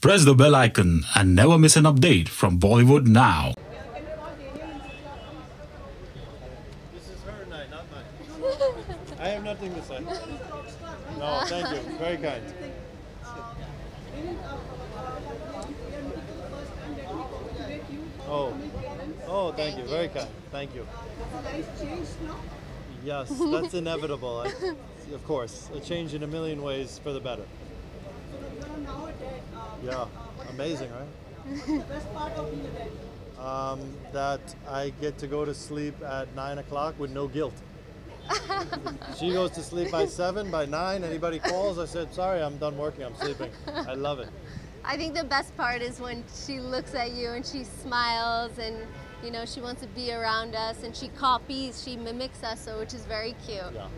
Press the bell icon and never miss an update from Bollywood now. This is her night, not mine. I have nothing to say. No, thank you. Very kind. Oh, oh, thank you. Very kind. Thank you. Yes, that's inevitable. I, of course, a change in a million ways for the better. Yeah, amazing, right? best part of being a Um, that I get to go to sleep at nine o'clock with no guilt. she goes to sleep by seven, by nine. Anybody calls, I said, "Sorry, I'm done working. I'm sleeping." I love it. I think the best part is when she looks at you and she smiles and you know she wants to be around us and she copies, she mimics us, so which is very cute. Yeah.